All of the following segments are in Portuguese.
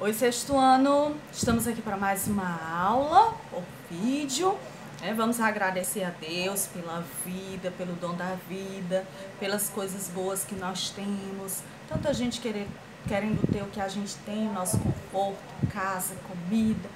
Oi, sexto ano, estamos aqui para mais uma aula, ou vídeo. Né? Vamos agradecer a Deus pela vida, pelo dom da vida, pelas coisas boas que nós temos. Tanta gente querer, querendo ter o que a gente tem, nosso conforto, casa, comida,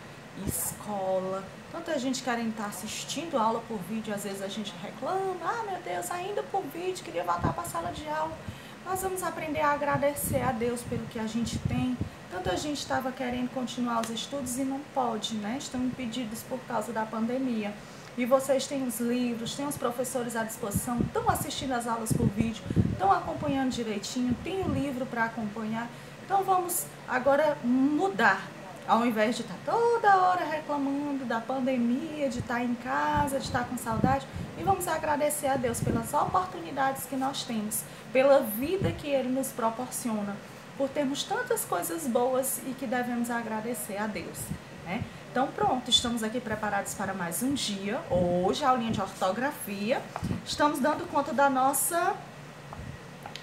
escola. Tanta gente querendo estar assistindo aula por vídeo, às vezes a gente reclama, ah meu Deus, ainda por vídeo, queria voltar para a sala de aula. Nós vamos aprender a agradecer a Deus pelo que a gente tem Tanta gente estava querendo continuar os estudos e não pode, né? Estão impedidos por causa da pandemia. E vocês têm os livros, têm os professores à disposição, estão assistindo as aulas por vídeo, estão acompanhando direitinho, tem o livro para acompanhar. Então vamos agora mudar. Ao invés de estar tá toda hora reclamando da pandemia, de estar tá em casa, de estar tá com saudade, e vamos agradecer a Deus pelas oportunidades que nós temos, pela vida que Ele nos proporciona por termos tantas coisas boas e que devemos agradecer a Deus. Né? Então pronto, estamos aqui preparados para mais um dia. Hoje a aulinha de ortografia. Estamos dando conta da nossa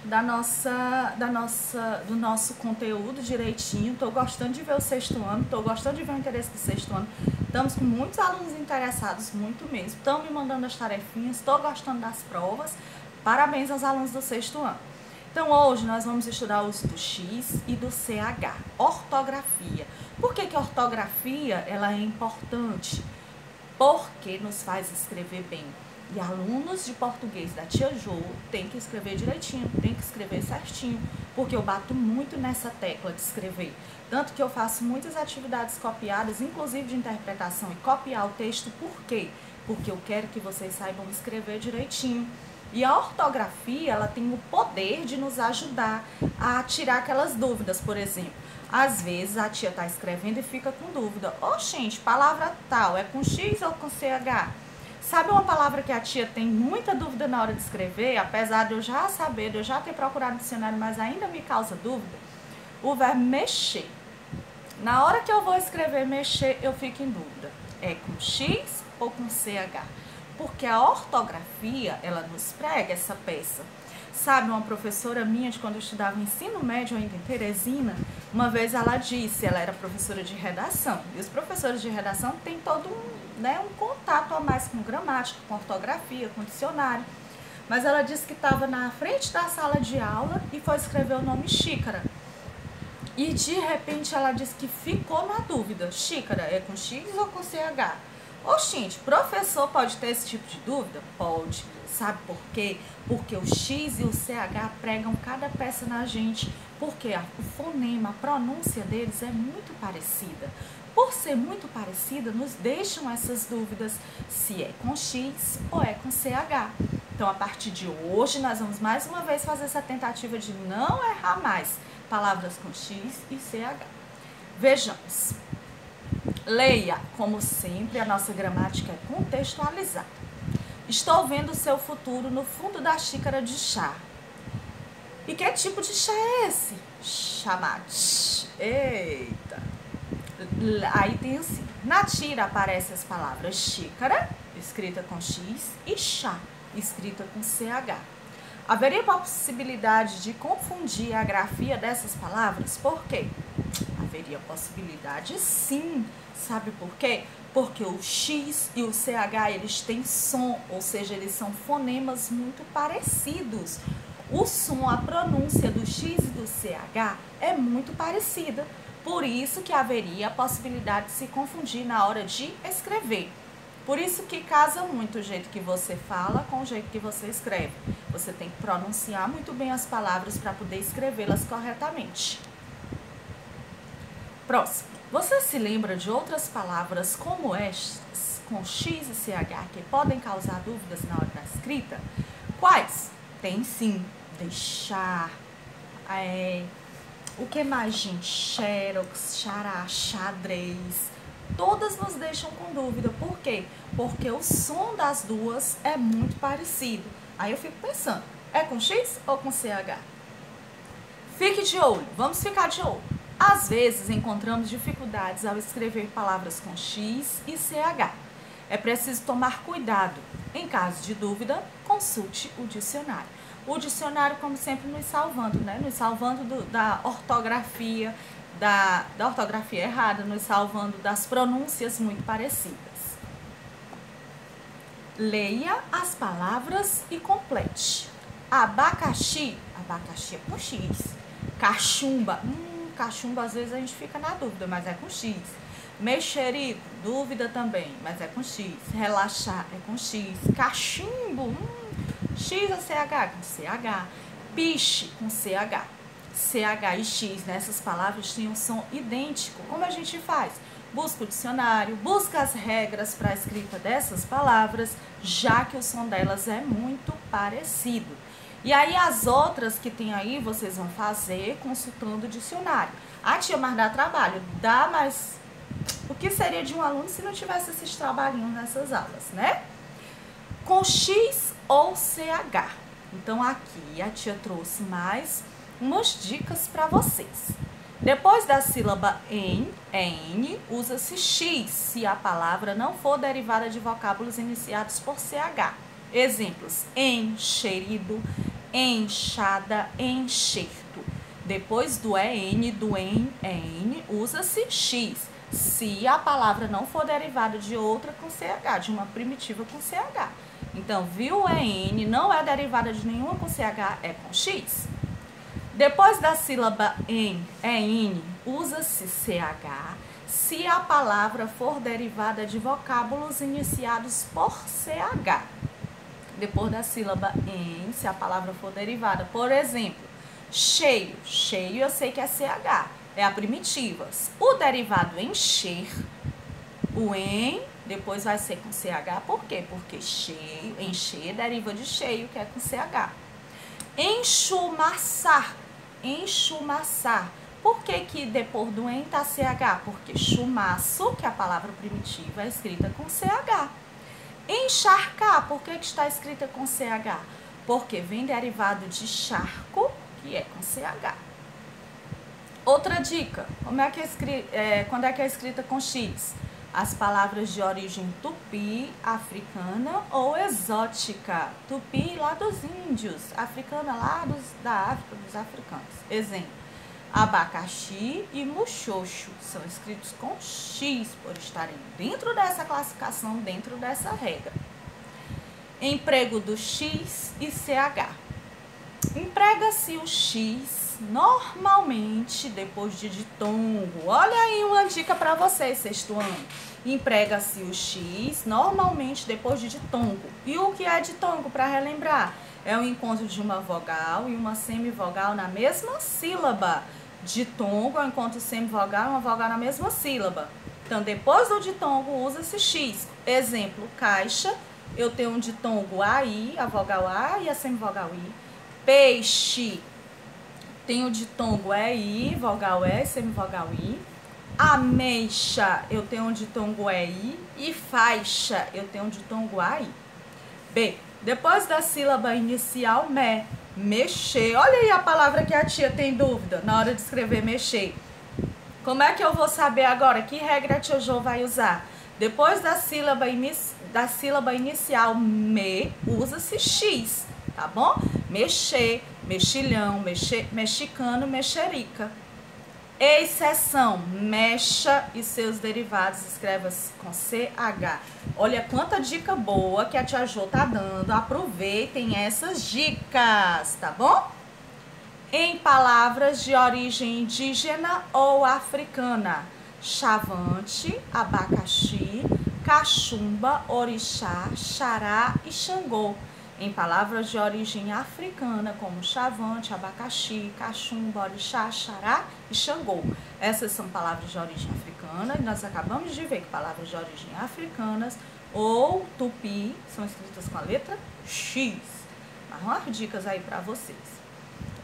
da nossa da nossa do nosso conteúdo direitinho. Estou gostando de ver o sexto ano, estou gostando de ver o interesse do sexto ano. Estamos com muitos alunos interessados, muito mesmo. Estão me mandando as tarefinhas, estou gostando das provas. Parabéns aos alunos do sexto ano. Então hoje nós vamos estudar o uso do X e do CH, ortografia. Por que, que a ortografia ela é importante? Porque nos faz escrever bem. E alunos de português da Tia Jo tem que escrever direitinho, tem que escrever certinho, porque eu bato muito nessa tecla de escrever. Tanto que eu faço muitas atividades copiadas, inclusive de interpretação e copiar o texto, por quê? Porque eu quero que vocês saibam escrever direitinho. E a ortografia, ela tem o poder de nos ajudar a tirar aquelas dúvidas, por exemplo. Às vezes a tia está escrevendo e fica com dúvida. Ô, oh, gente, palavra tal, é com X ou com CH? Sabe uma palavra que a tia tem muita dúvida na hora de escrever, apesar de eu já saber, de eu já ter procurado dicionário, mas ainda me causa dúvida? O verbo mexer. Na hora que eu vou escrever mexer, eu fico em dúvida. É com X ou com CH? Porque a ortografia, ela nos prega essa peça. Sabe, uma professora minha de quando eu estudava ensino médio ainda em Teresina, uma vez ela disse, ela era professora de redação, e os professores de redação têm todo um, né, um contato a mais com gramática, com ortografia, com dicionário. Mas ela disse que estava na frente da sala de aula e foi escrever o nome xícara. E de repente ela disse que ficou na dúvida: xícara é com X ou com CH? Oxente, professor pode ter esse tipo de dúvida? Pode. Sabe por quê? Porque o X e o CH pregam cada peça na gente, porque o fonema, a pronúncia deles é muito parecida. Por ser muito parecida, nos deixam essas dúvidas se é com X ou é com CH. Então, a partir de hoje, nós vamos mais uma vez fazer essa tentativa de não errar mais palavras com X e CH. Vejamos. Leia, como sempre, a nossa gramática é contextualizada. Estou vendo seu futuro no fundo da xícara de chá. E que tipo de chá é esse? Chamate. Eita. Aí tem assim, na tira aparecem as palavras xícara, escrita com X, e chá, escrita com CH. Haveria possibilidade de confundir a grafia dessas palavras? Por quê? Haveria possibilidade sim, Sabe por quê? Porque o X e o CH eles têm som, ou seja, eles são fonemas muito parecidos. O som, a pronúncia do X e do CH é muito parecida. Por isso que haveria a possibilidade de se confundir na hora de escrever. Por isso que casa muito o jeito que você fala com o jeito que você escreve. Você tem que pronunciar muito bem as palavras para poder escrevê-las corretamente. Próximo. Você se lembra de outras palavras como estas, com X e CH, que podem causar dúvidas na hora da escrita? Quais? Tem sim. Deixar. É, o que mais, gente? Xerox, xará, xadrez. Todas nos deixam com dúvida. Por quê? Porque o som das duas é muito parecido. Aí eu fico pensando, é com X ou com CH? Fique de olho, vamos ficar de olho. Às vezes encontramos dificuldades ao escrever palavras com X e CH. É preciso tomar cuidado. Em caso de dúvida, consulte o dicionário. O dicionário, como sempre, nos salvando, né? Nos salvando do, da ortografia, da, da ortografia errada, nos salvando das pronúncias muito parecidas. Leia as palavras e complete. Abacaxi, abacaxi é com X. Cachumba, hum, cachumba às vezes a gente fica na dúvida, mas é com X. Mexerico, dúvida também, mas é com X. Relaxar é com X. Cachimbo, hum, X ou CH? Com CH. Piche, com CH. CH e X nessas palavras têm um som idêntico. Como a gente faz? Busca o dicionário, busca as regras para a escrita dessas palavras, já que o som delas é muito parecido. E aí as outras que tem aí, vocês vão fazer consultando o dicionário. Ah, tia, mas dá trabalho. Dá, mas o que seria de um aluno se não tivesse esses trabalhinhos nessas aulas, né? Com X ou CH. Então aqui a tia trouxe mais umas dicas para vocês. Depois da sílaba em, N, usa-se X se a palavra não for derivada de vocábulos iniciados por CH. Exemplos: encherido, enxada, enxerto. Depois do EN, do EN, EN, usa-se X se a palavra não for derivada de outra com CH, de uma primitiva com CH. Então, viu EN não é derivada de nenhuma com CH, é com X. Depois da sílaba em, EN, usa-se CH se a palavra for derivada de vocábulos iniciados por CH. Depois da sílaba em, se a palavra for derivada, por exemplo, cheio. Cheio eu sei que é CH, é a primitiva. O derivado encher, o em, depois vai ser com CH, por quê? Porque cheio, encher deriva de cheio, que é com CH. Enchumaçar, enchumaçar. Por que, que depois do em tá CH? Porque chumaço, que é a palavra primitiva, é escrita com CH. Encharcar, por que, que está escrita com CH? Porque vem derivado de charco, que é com CH. Outra dica, como é que é, escrita, é, quando é que é escrita com X? As palavras de origem tupi, africana ou exótica. Tupi lá dos índios, africana lá dos, da África, dos africanos. Exemplo, abacaxi e muxoxo são escritos com X por estarem dentro dessa classificação, dentro dessa regra. Emprego do X e CH. Emprega-se o X normalmente depois de ditongo. Olha aí uma dica para vocês, sexto ano. Emprega-se o X normalmente depois de ditongo. E o que é ditongo, para relembrar? É o encontro de uma vogal e uma semivogal na mesma sílaba. Ditongo é o encontro semivogal e uma vogal na mesma sílaba. Então, depois do ditongo, usa-se X. Exemplo, caixa. Eu tenho um ditongo AI, a vogal A e a semivogal I Peixe. Tem o ditongo é I, vogal E, semivogal I. Ameixa, eu tenho um ditongo é I. E faixa, eu tenho um ditongo AI. B. Depois da sílaba inicial, me. Mexer. Olha aí a palavra que a tia tem dúvida na hora de escrever mexer. Como é que eu vou saber agora? Que regra a tia Jo vai usar? Depois da sílaba, da sílaba inicial me, usa-se X tá bom? Mexer, mexilhão, mexe, mexicano, mexerica. Exceção, mexa e seus derivados, escreva-se com CH. Olha quanta dica boa que a tia Jo tá dando. Aproveitem essas dicas, tá bom? Em palavras de origem indígena ou africana: chavante, abacaxi, cachumba, orixá, xará e xangô em palavras de origem africana, como chavante, abacaxi, cachumba, orixá, xará e xangô. Essas são palavras de origem africana e nós acabamos de ver que palavras de origem africanas ou tupi são escritas com a letra X. Mas umas dicas aí para vocês.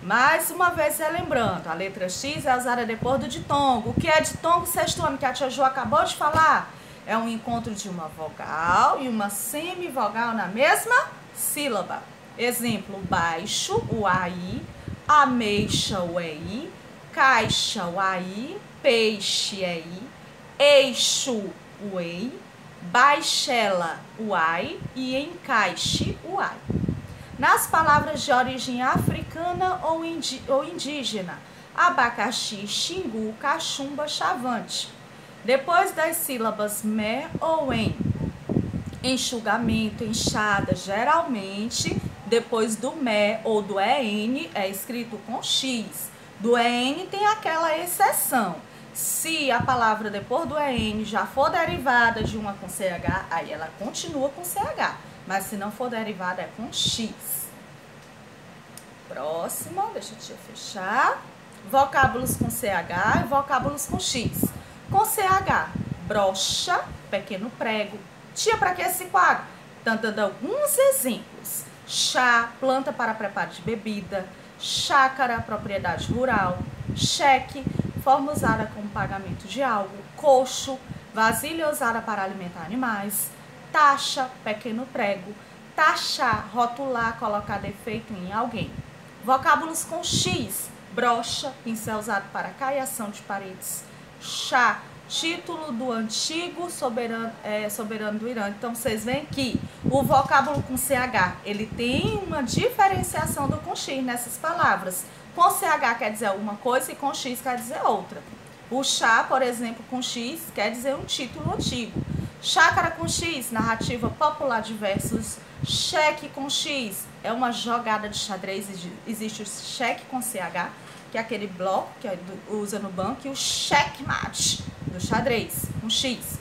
Mais uma vez relembrando, a letra X é usada depois do ditongo. O que é ditongo, sexto ano, que a tia Jo acabou de falar? É um encontro de uma vogal e uma semivogal na mesma sílaba. Exemplo, baixo, o AI, ameixa, o EI, caixa, o AI, peixe, EI, eixo, o EI, baixela, o AI e encaixe, o AI. Nas palavras de origem africana ou, indígena, abacaxi, xingu, cachumba, chavante. Depois das sílabas me ou em, enxugamento, enxada, geralmente, depois do me ou do en, é escrito com x. Do en tem aquela exceção. Se a palavra depois do en já for derivada de uma com ch, aí ela continua com ch. Mas se não for derivada, é com x. Próximo, deixa eu fechar. Vocábulos com ch e vocábulos com x. Com ch, brocha, pequeno prego. Tia, para que esse quadro? Dando alguns exemplos. Chá, planta para preparo de bebida. Chácara, propriedade rural. Cheque, forma usada como pagamento de algo, coxo, vasilha usada para alimentar animais, taxa, pequeno prego, taxar, rotular, colocar defeito em alguém. Vocábulos com X, brocha, pincel usado para caiação de paredes, chá, título do antigo soberano, é, soberano do Irã. Então, vocês veem que o vocábulo com CH, ele tem uma diferenciação do com X nessas palavras. Com CH quer dizer uma coisa e com X quer dizer outra. O chá, por exemplo, com X quer dizer um título antigo. Chácara com X, narrativa popular de versos. Cheque com X é uma jogada de xadrez. Existe o cheque com CH, que é aquele bloco que usa no banco, e o checkmate do xadrez com X.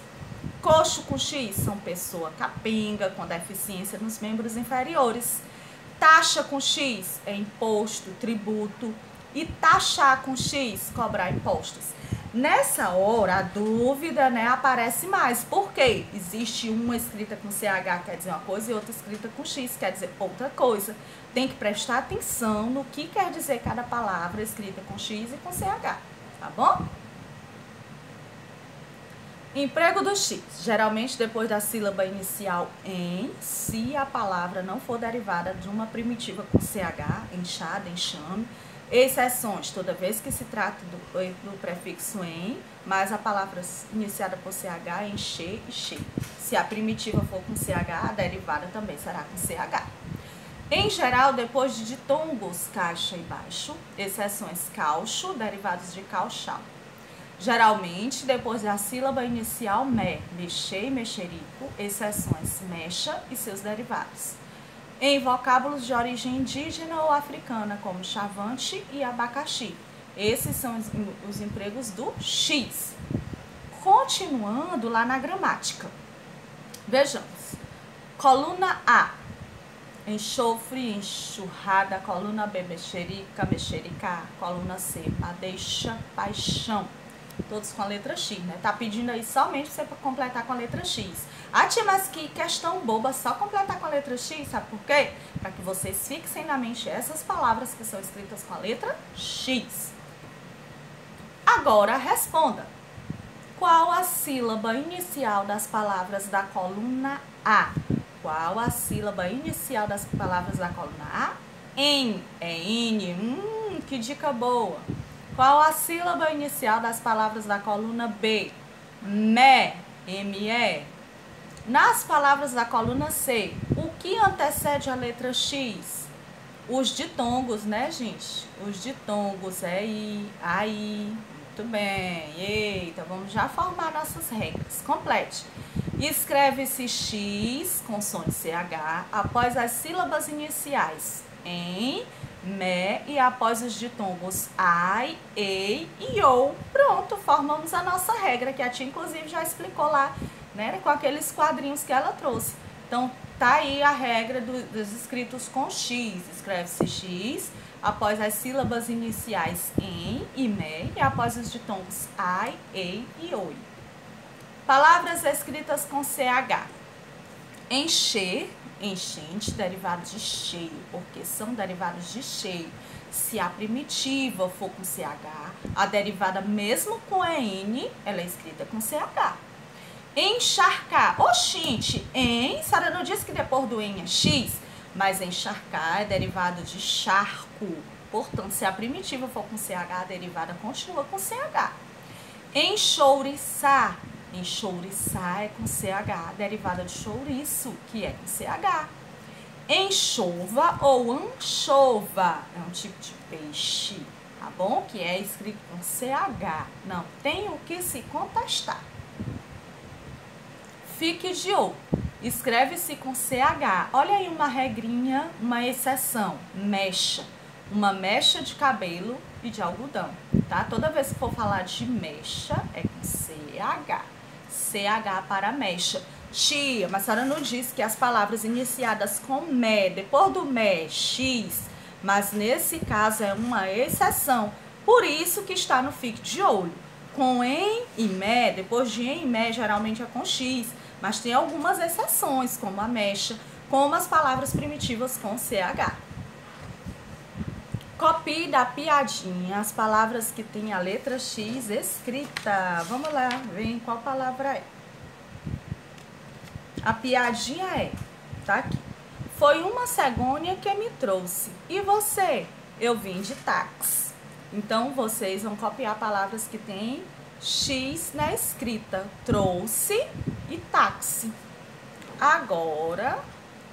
Coxo com X são pessoa capenga com deficiência nos membros inferiores. Taxa com X é imposto, tributo. E taxar com X, cobrar impostos. Nessa hora, a dúvida né, aparece mais. Por quê? Existe uma escrita com CH, quer dizer uma coisa, e outra escrita com X, quer dizer outra coisa. Tem que prestar atenção no que quer dizer cada palavra escrita com X e com CH. Tá bom? Emprego do X, geralmente depois da sílaba inicial em, se a palavra não for derivada de uma primitiva com CH, enxada, enxame. Exceções, toda vez que se trata do, do prefixo em, mas a palavra iniciada por CH, encher e che. Se a primitiva for com CH, a derivada também será com CH. Em geral, depois de ditongos, caixa e baixo, exceções caucho, derivados de cauchal. Geralmente, depois da sílaba inicial me, mexer e mexerico, exceções mexa e seus derivados. Em vocábulos de origem indígena ou africana, como chavante e abacaxi. Esses são os, os empregos do X. Continuando lá na gramática. Vejamos. Coluna A. Enxofre, enxurrada. Coluna B, mexerica, mexerica. Coluna C, madeixa, paixão todos com a letra X, né? Tá pedindo aí somente você completar com a letra X. Ah, tia, mas que questão boba, só completar com a letra X, sabe por quê? Para que vocês fixem na mente essas palavras que são escritas com a letra X. Agora, responda. Qual a sílaba inicial das palavras da coluna A? Qual a sílaba inicial das palavras da coluna A? Em. É N. Hum, que dica boa. Qual a sílaba inicial das palavras da coluna B? Me, M-E. Nas palavras da coluna C, o que antecede a letra X? Os ditongos, né, gente? Os ditongos, é I, aí. Muito bem. Eita, vamos já formar nossas regras. Complete. Escreve-se X com som de CH após as sílabas iniciais em me e após os ditongos ai, ei e ou, pronto, formamos a nossa regra, que a tia inclusive já explicou lá, né, com aqueles quadrinhos que ela trouxe. Então, tá aí a regra do, dos escritos com X, escreve-se X após as sílabas iniciais em e me e após os ditongos ai, ei e oi. Palavras escritas com CH. Encher, enchente, derivados de cheio, porque são derivados de cheio. Se a primitiva for com CH, a derivada mesmo com EN, ela é escrita com CH. Encharcar. Oxente, em, Sara não disse que depois do em é X, mas encharcar é derivado de charco. Portanto, se a primitiva for com CH, a derivada continua com CH. Enchouriçar Enxouriçar é com CH, derivada de chouriço, que é com CH. Enxova ou anchova é um tipo de peixe. tá bom? Que é escrito com CH. Não tem o que se contestar. Fique de olho. Escreve-se com CH. Olha aí uma regrinha, uma exceção. Mecha. Uma mecha de cabelo e de algodão, tá? Toda vez que for falar de mecha, é com CH. CH para mecha. Tia, mas a senhora não disse que as palavras iniciadas com me, depois do me, x, mas nesse caso é uma exceção. Por isso que está no fique de olho. Com em e me, depois de em e me, geralmente é com x, mas tem algumas exceções, como a mecha, como as palavras primitivas com ch. Copie da piadinha as palavras que tem a letra X escrita. Vamos lá, vem qual palavra é. A piadinha é, tá aqui. Foi uma cegônia que me trouxe. E você? Eu vim de táxi. Então, vocês vão copiar palavras que tem X na escrita. Trouxe e táxi. Agora,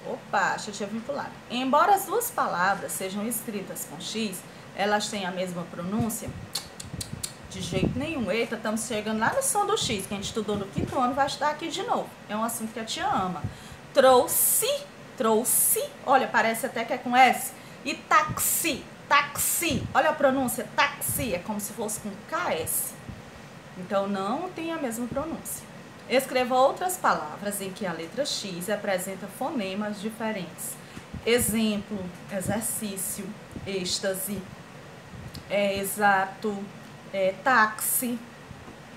opa, eu tinha vinculado. Embora as duas palavras sejam escritas com X, elas têm a mesma pronúncia? De jeito nenhum. Eita, estamos chegando lá no som do X, que a gente estudou no quinto ano, vai estudar aqui de novo. É um assunto que a tia ama. Trouxe, trouxe, olha, parece até que é com S. E táxi, táxi, olha a pronúncia, táxi, é como se fosse com KS. Então, não tem a mesma pronúncia. Escreva outras palavras em que a letra X apresenta fonemas diferentes. Exemplo, exercício, êxtase, é, exato, é, táxi.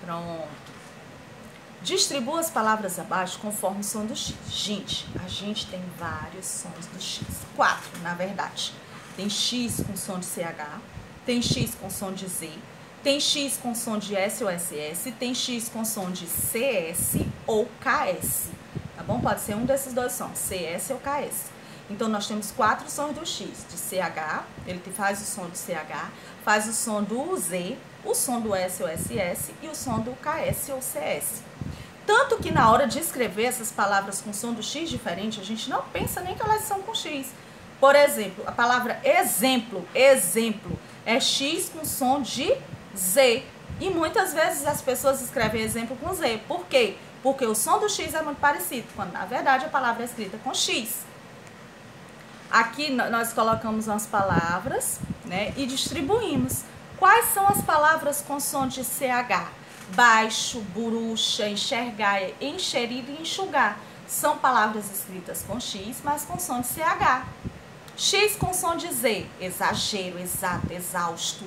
Pronto. Distribua as palavras abaixo conforme o som do X. Gente, a gente tem vários sons do X. Quatro, na verdade. Tem X com som de CH, tem X com som de Z, tem X com som de S ou SS, tem X com som de CS ou KS. Tá bom? Pode ser um desses dois sons, CS ou KS. Então, nós temos quatro sons do X, de CH, ele faz o som do CH, faz o som do Z, o som do S ou SS e o som do KS ou CS. Tanto que na hora de escrever essas palavras com som do X diferente, a gente não pensa nem que elas são com X. Por exemplo, a palavra exemplo, exemplo, é X com som de Z. E muitas vezes as pessoas escrevem exemplo com Z. Por quê? Porque o som do X é muito parecido, quando na verdade a palavra é escrita com X. Aqui nós colocamos as palavras né, e distribuímos. Quais são as palavras com som de CH? Baixo, burucha, enxergar, enxerir e enxugar. São palavras escritas com X, mas com som de CH. X com som de Z, exagero, exato, exausto,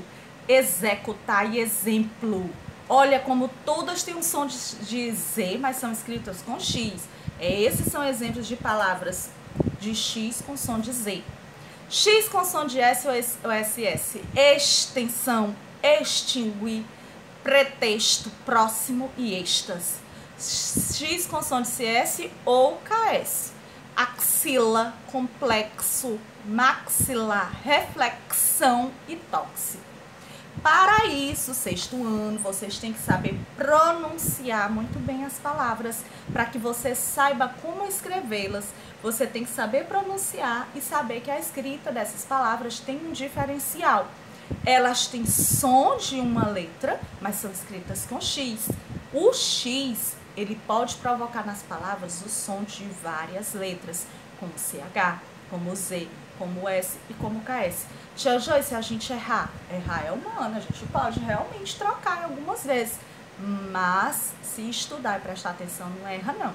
executar e exemplo. Olha como todas têm um som de, de Z, mas são escritas com X. É, esses são exemplos de palavras de X com som de Z. X com som de S ou SS. Extensão, extinguir, pretexto, próximo e êxtase. X com som de CS ou KS. Axila, complexo, maxilar, reflexão e tóxico. Para isso, sexto ano, vocês têm que saber pronunciar muito bem as palavras para que você saiba como escrevê-las. Você tem que saber pronunciar e saber que a escrita dessas palavras tem um diferencial. Elas têm som de uma letra, mas são escritas com X. O X, ele pode provocar nas palavras o som de várias letras, como CH, como Z, como S e como KS. Tia Joy, se a gente errar, errar é humano, a gente pode realmente trocar algumas vezes. Mas se estudar e prestar atenção, não erra não.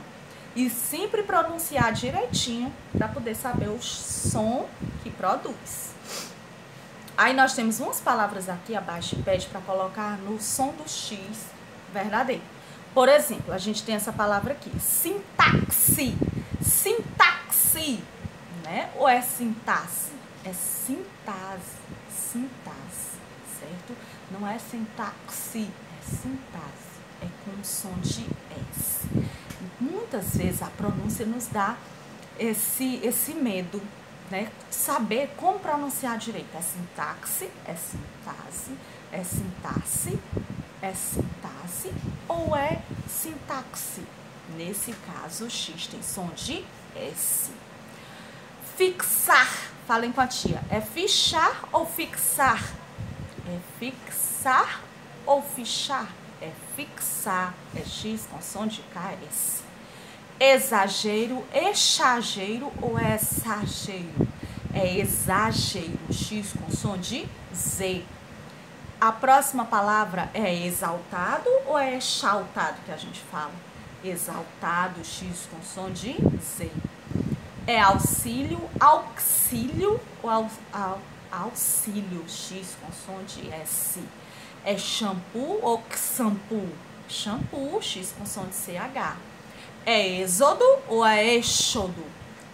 E sempre pronunciar direitinho para poder saber o som que produz. Aí nós temos umas palavras aqui abaixo e pede para colocar no som do X verdadeiro. Por exemplo, a gente tem essa palavra aqui, sintaxe. Sintaxe, né? Ou é sintaxe? É sintase, sintase, certo? Não é sintaxe, é sintase. É com som de S. Muitas vezes a pronúncia nos dá esse, esse medo, né? Saber como pronunciar direito. É sintaxe, é sintase, é sintaxe, é sintaxe ou é sintaxe? Nesse caso, X tem som de S. Fixar Falem com a tia. É fichar ou fixar? É É fixar ou fichar? É fixar. É X com som de KS. Exagero, exagero ou é exagero? É exagero. X com som de Z. A próxima palavra é exaltado ou é exaltado que a gente fala? Exaltado, X com som de Z. É auxílio, auxílio au, au, auxílio, X de S. É shampoo ou shampoo? Shampoo, X de CH. É êxodo ou é êxodo?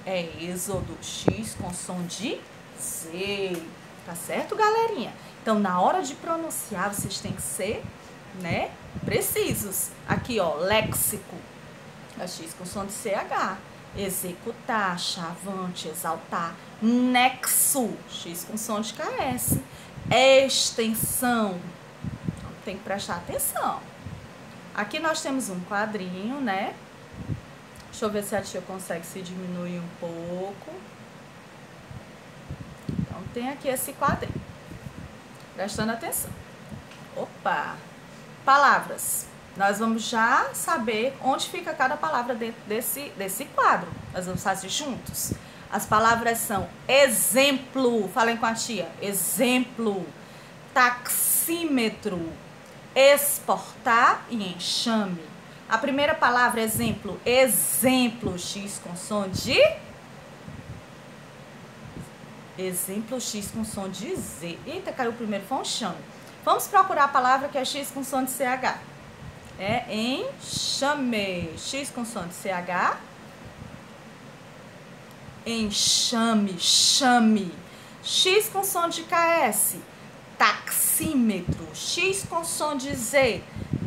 É êxodo, X de Z. Tá certo, galerinha? Então, na hora de pronunciar, vocês têm que ser, né, precisos. Aqui, ó, léxico. É X de CH. Executar, chavante, exaltar. Nexo, X com som de KS. Extensão. Então, tem que prestar atenção. Aqui nós temos um quadrinho, né? Deixa eu ver se a tia consegue se diminuir um pouco. Então, tem aqui esse quadrinho. Prestando atenção. Opa! Palavras. Nós vamos já saber onde fica cada palavra dentro desse, desse quadro. Nós vamos fazer juntos. As palavras são exemplo. Falem com a tia. Exemplo. Taxímetro. Exportar e enxame. A primeira palavra, exemplo. Exemplo. X com som de Exemplo X com som de Z. Eita, caiu o primeiro, foi chame. Vamos procurar a palavra que é X com som de CH. É enxame. X de CH. Enxame, chame. X com som de KS. Taxímetro. X com som de Z.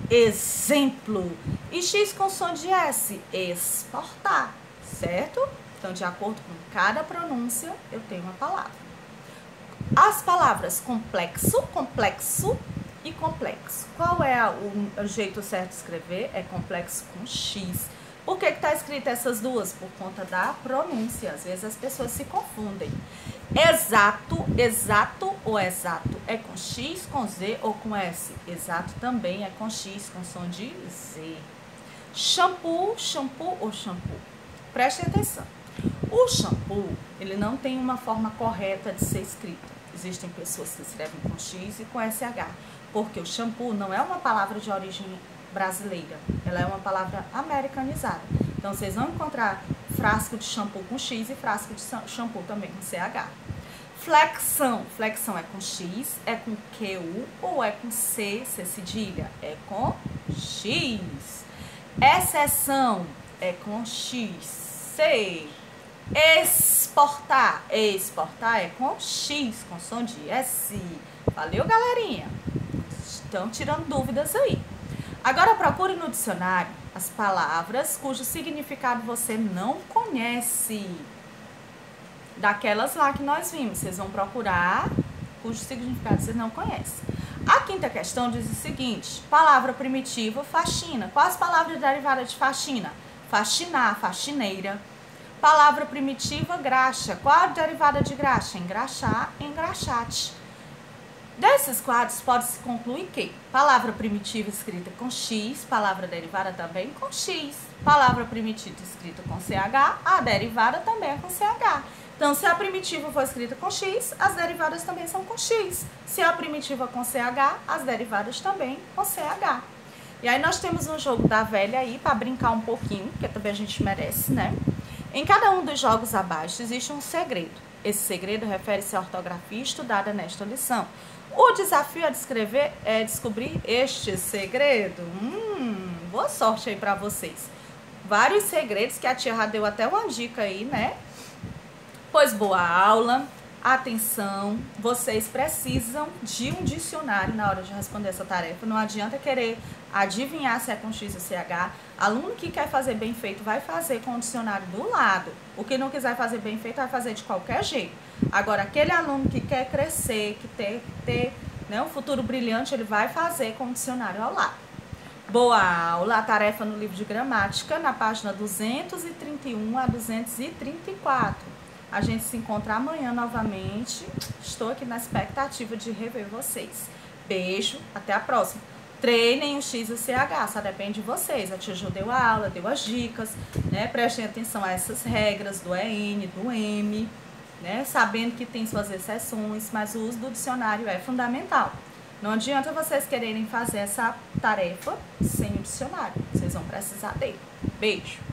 Exemplo. E X com som de S. Exportar. Certo? Então, de acordo com cada pronúncia, eu tenho uma palavra. As palavras complexo, complexo e complexo. Qual é o, jeito certo de escrever? É complexo com X. Por que está escrito essas duas? Por conta da pronúncia. Às vezes as pessoas se confundem. Exato, exato ou exato é com X, com Z ou com S? Exato também é com X, com som de Z. Shampoo, shampoo ou shampoo? Preste atenção. O shampoo, ele não tem uma forma correta de ser escrito. Existem pessoas que escrevem com X e com SH, porque o shampoo não é uma palavra de origem brasileira, ela é uma palavra americanizada. Então, vocês vão encontrar frasco de shampoo com X e frasco de shampoo também com CH. Flexão, flexão é com X, é com QU ou é com C, C cedilha? É com X. Exceção é com X, C. Exportar. Exportar é com X, com som de S. Valeu, galerinha? Estão tirando dúvidas aí. Agora procure no dicionário as palavras cujo significado você não conhece. Daquelas lá que nós vimos. Vocês vão procurar cujo significado vocês não conhecem. A quinta questão diz o seguinte: palavra primitiva, faxina. Quais as palavras derivadas de faxina? Faxinar, faxineira Palavra primitiva, graxa. Qual a derivada de graxa? Engraxar, engraxate. Desses quadros pode-se concluir que palavra primitiva escrita com X, palavra derivada também com X. Palavra primitiva escrita com CH, a derivada também é com CH. Então, se a primitiva for escrita com X, as derivadas também são com X. Se a primitiva com CH, as derivadas também com CH. E aí nós temos um jogo da velha aí para brincar um pouquinho, que também a gente merece, né? Em cada um dos jogos abaixo existe um segredo. Esse segredo refere-se à ortografia estudada nesta lição. O desafio é descrever é descobrir este segredo. Hum, boa sorte aí para vocês. Vários segredos que a tia já deu até uma dica aí, né? Pois boa aula. Atenção, vocês precisam de um dicionário na hora de responder essa tarefa. Não adianta querer adivinhar se é com X ou CH. Aluno que quer fazer bem feito vai fazer com o dicionário do lado. O que não quiser fazer bem feito vai fazer de qualquer jeito. Agora, aquele aluno que quer crescer, que ter, ter né, um futuro brilhante, ele vai fazer com o dicionário ao lado. Boa aula, tarefa no livro de gramática, na página 231 a 234. A gente se encontra amanhã novamente. Estou aqui na expectativa de rever vocês. Beijo, até a próxima. Treinem o X e o CH, só depende de vocês. A tia Ju deu a aula, deu as dicas, né? Prestem atenção a essas regras do EN, do M, né? Sabendo que tem suas exceções, mas o uso do dicionário é fundamental. Não adianta vocês quererem fazer essa tarefa sem o dicionário. Vocês vão precisar dele. Beijo!